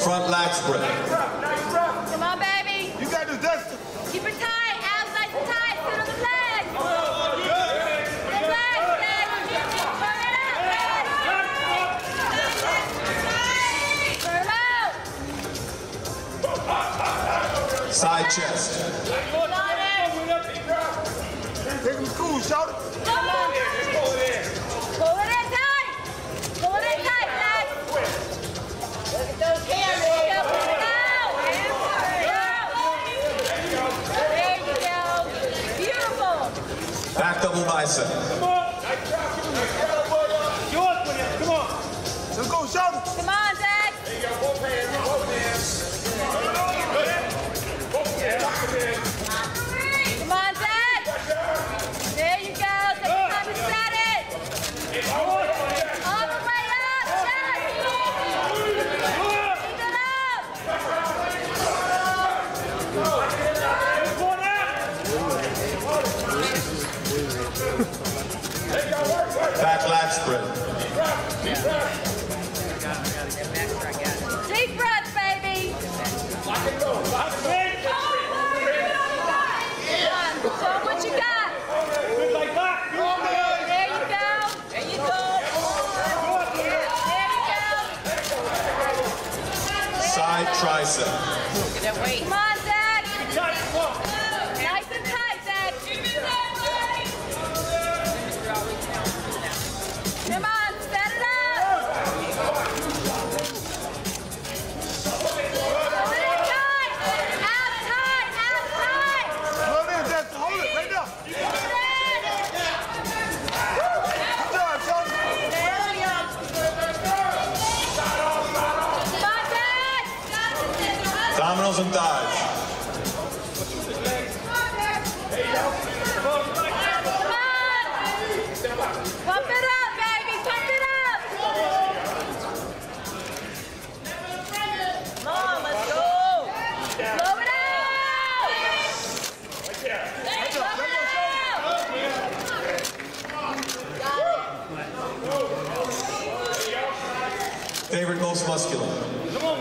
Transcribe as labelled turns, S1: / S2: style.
S1: Front lat spread.
S2: Come on, baby.
S3: You got this, Dexter.
S2: Keep it tight. Abs nice and tight. Sit on the legs. Big legs, legs. Turn it up, legs. Turn 'em out.
S1: Side chest.
S2: Got it.
S3: Take him to school, shout it.
S1: Double bicep.
S3: Shout it.
S2: Come on, Zach. Come on, Zach. There you go. It. All the way up, it up.
S1: Back lat spread.
S2: Deep breath, baby. Come on. Show 'em what you got. Go. There you go. There you go.
S1: Side tricep.
S2: Come on, Zach. Blow it up, baby! Pump it up! Mom, let's go! Slow it out.
S1: Favorite most muscular.
S3: This one,